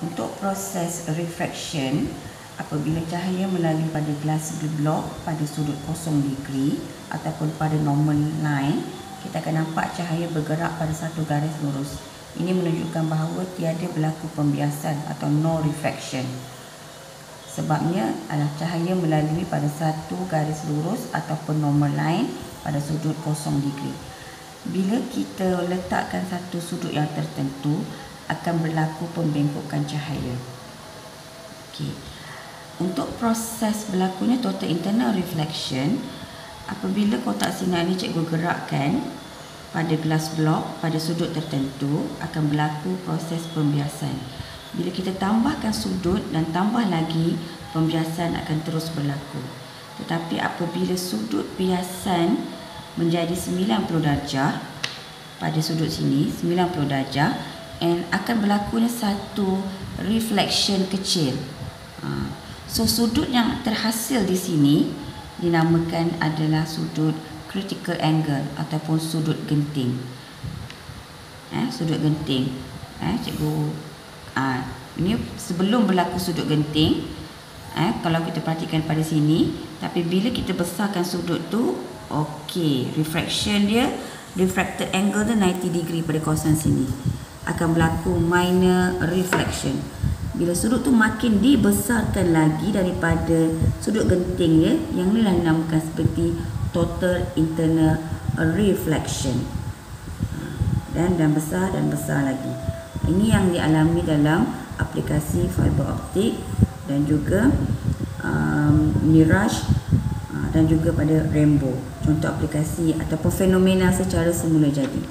Untuk proses refraction, apabila cahaya melalui pada glass block pada sudut kosong degree ataupun pada normal line, kita akan nampak cahaya bergerak pada satu garis lurus. Ini menunjukkan bahawa tiada berlaku pembiasan atau no refraction. Sebabnya adalah cahaya melalui pada satu garis lurus ataupun normal line pada sudut kosong degree. Bila kita letakkan satu sudut yang tertentu, akan berlaku pembengkokan cahaya. Okey. Untuk proses berlakunya total internal reflection, apabila kotak sinar ini cikgu gerakkan pada glass block pada sudut tertentu, akan berlaku proses pembiasan. Bila kita tambahkan sudut dan tambah lagi, pembiasan akan terus berlaku. Tetapi apabila sudut biasan menjadi 90 darjah pada sudut sini, 90 darjah, and akan berlakunya satu reflection kecil. Ha. So sudut yang terhasil di sini dinamakan adalah sudut critical angle ataupun sudut genting. Eh, sudut genting. Eh, cikgu ah ini sebelum berlaku sudut genting eh kalau kita perhatikan pada sini tapi bila kita besarkan sudut tu okey refraction dia refracted angle dia 90 degree pada kawasan sini akan berlaku minor reflection. Bila sudut tu makin dibesarkan lagi daripada sudut genting dia, yang ni dinamakan seperti total internal reflection. Dan dan besar dan besar lagi. Ini yang dialami dalam aplikasi fiber optik dan juga um, mirage uh, dan juga pada rainbow. Contoh aplikasi ataupun fenomena secara semula jadi.